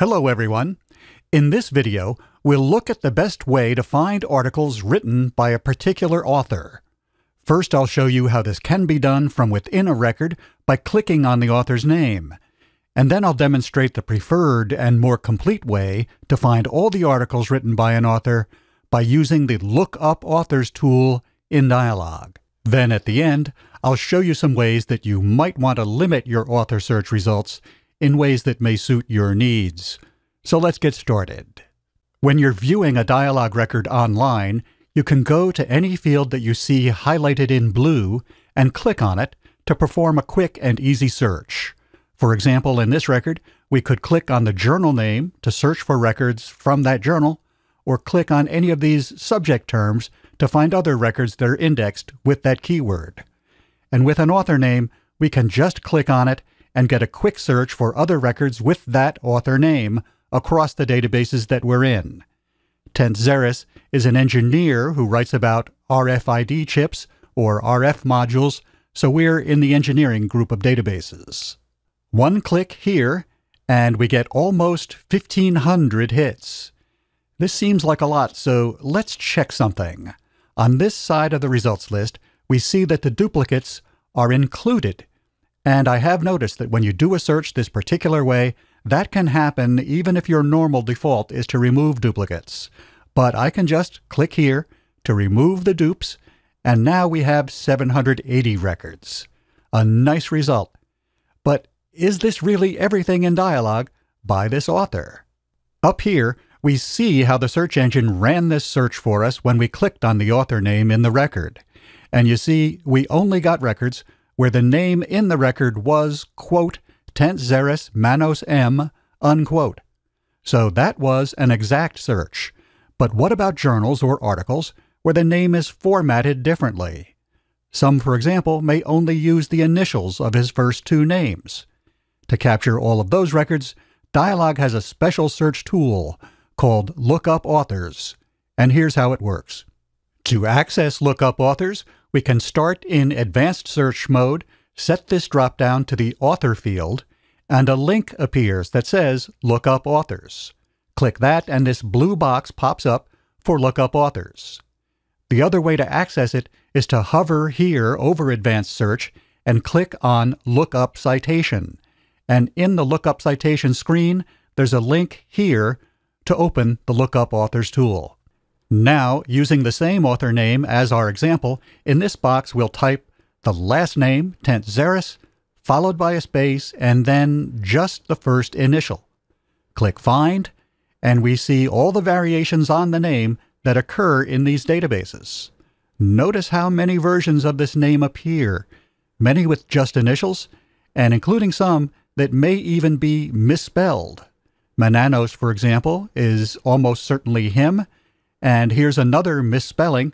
Hello everyone. In this video, we'll look at the best way to find articles written by a particular author. First, I'll show you how this can be done from within a record by clicking on the author's name. And then I'll demonstrate the preferred and more complete way to find all the articles written by an author by using the Look Up Authors tool in Dialog. Then at the end, I'll show you some ways that you might want to limit your author search results in ways that may suit your needs. So let's get started. When you're viewing a dialog record online, you can go to any field that you see highlighted in blue and click on it to perform a quick and easy search. For example, in this record, we could click on the journal name to search for records from that journal, or click on any of these subject terms to find other records that are indexed with that keyword. And with an author name, we can just click on it and get a quick search for other records with that author name across the databases that we're in. Tentzeris is an engineer who writes about RFID chips or RF modules, so we're in the engineering group of databases. One click here, and we get almost 1,500 hits. This seems like a lot, so let's check something. On this side of the results list, we see that the duplicates are included and I have noticed that when you do a search this particular way, that can happen even if your normal default is to remove duplicates. But I can just click here to remove the dupes, and now we have 780 records. A nice result. But is this really everything in dialog by this author? Up here, we see how the search engine ran this search for us when we clicked on the author name in the record. And you see, we only got records where the name in the record was, quote, Tentzeris Manos M, unquote. So that was an exact search. But what about journals or articles where the name is formatted differently? Some, for example, may only use the initials of his first two names. To capture all of those records, Dialog has a special search tool called Lookup Authors. And here's how it works. To access Lookup Authors, we can start in advanced search mode, set this dropdown to the author field, and a link appears that says Look Up Authors. Click that and this blue box pops up for Look Up Authors. The other way to access it is to hover here over Advanced Search and click on Look Up Citation. And in the Look Up Citation screen, there's a link here to open the Look Up Authors tool. Now, using the same author name as our example, in this box we'll type the last name, Tentzeris followed by a space, and then just the first initial. Click Find, and we see all the variations on the name that occur in these databases. Notice how many versions of this name appear, many with just initials, and including some that may even be misspelled. Mananos, for example, is almost certainly him, and here's another misspelling.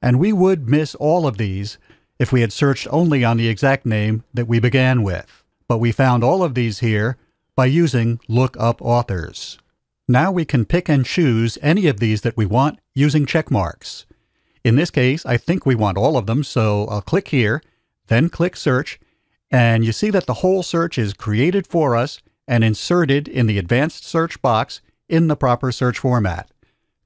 And we would miss all of these if we had searched only on the exact name that we began with. But we found all of these here by using Look Up Authors. Now we can pick and choose any of these that we want using check marks. In this case, I think we want all of them, so I'll click here, then click Search, and you see that the whole search is created for us and inserted in the advanced search box in the proper search format.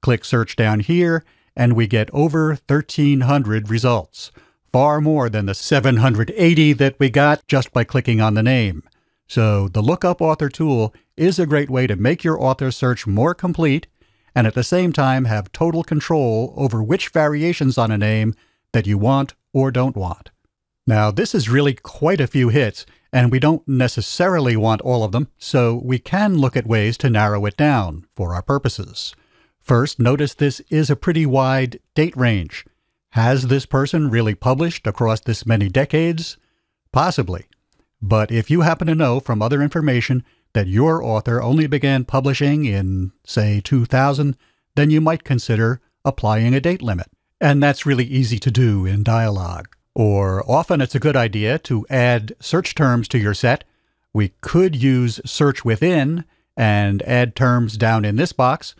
Click search down here, and we get over 1,300 results, far more than the 780 that we got just by clicking on the name. So the Lookup Author tool is a great way to make your author search more complete and at the same time have total control over which variations on a name that you want or don't want. Now, this is really quite a few hits, and we don't necessarily want all of them, so we can look at ways to narrow it down for our purposes. First, notice this is a pretty wide date range. Has this person really published across this many decades? Possibly. But if you happen to know from other information that your author only began publishing in, say, 2000, then you might consider applying a date limit. And that's really easy to do in Dialog. Or often it's a good idea to add search terms to your set. We could use search within and add terms down in this box,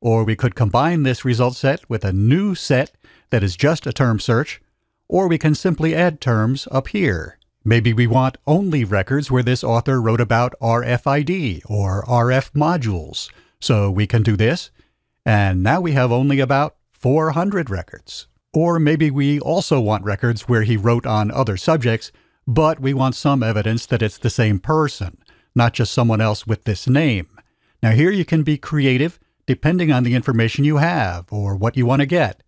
or we could combine this result set with a new set that is just a term search, or we can simply add terms up here. Maybe we want only records where this author wrote about RFID or RF modules. So we can do this. And now we have only about 400 records. Or maybe we also want records where he wrote on other subjects, but we want some evidence that it's the same person, not just someone else with this name. Now, here you can be creative depending on the information you have or what you want to get.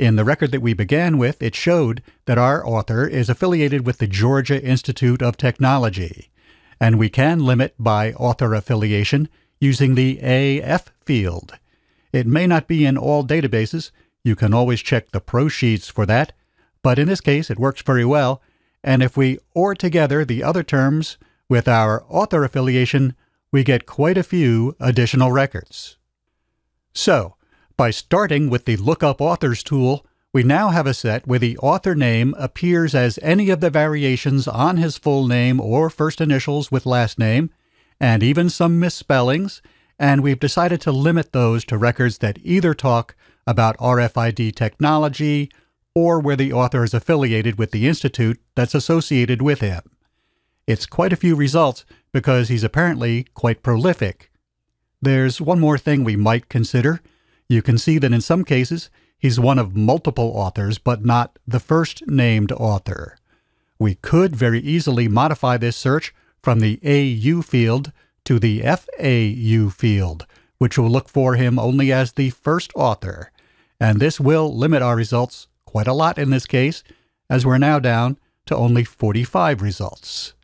In the record that we began with, it showed that our author is affiliated with the Georgia Institute of Technology, and we can limit by author affiliation using the AF field. It may not be in all databases. You can always check the pro sheets for that, but in this case, it works very well. And if we OR together the other terms with our author affiliation, we get quite a few additional records. So, by starting with the Lookup Authors tool, we now have a set where the author name appears as any of the variations on his full name or first initials with last name, and even some misspellings, and we've decided to limit those to records that either talk about RFID technology or where the author is affiliated with the institute that's associated with him. It's quite a few results because he's apparently quite prolific. There's one more thing we might consider. You can see that in some cases, he's one of multiple authors, but not the first named author. We could very easily modify this search from the AU field to the FAU field, which will look for him only as the first author. And this will limit our results quite a lot in this case, as we're now down to only 45 results.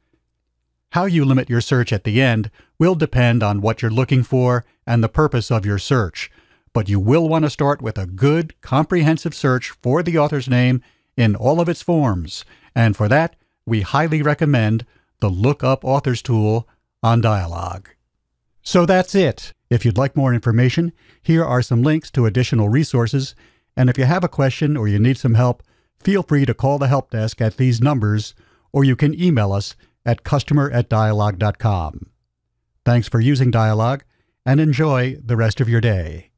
How you limit your search at the end will depend on what you're looking for and the purpose of your search, but you will want to start with a good, comprehensive search for the author's name in all of its forms, and for that, we highly recommend the Look Up Authors tool on Dialog. So that's it. If you'd like more information, here are some links to additional resources and if you have a question or you need some help, feel free to call the help desk at these numbers, or you can email us at customer at dialog.com. Thanks for using Dialog, and enjoy the rest of your day.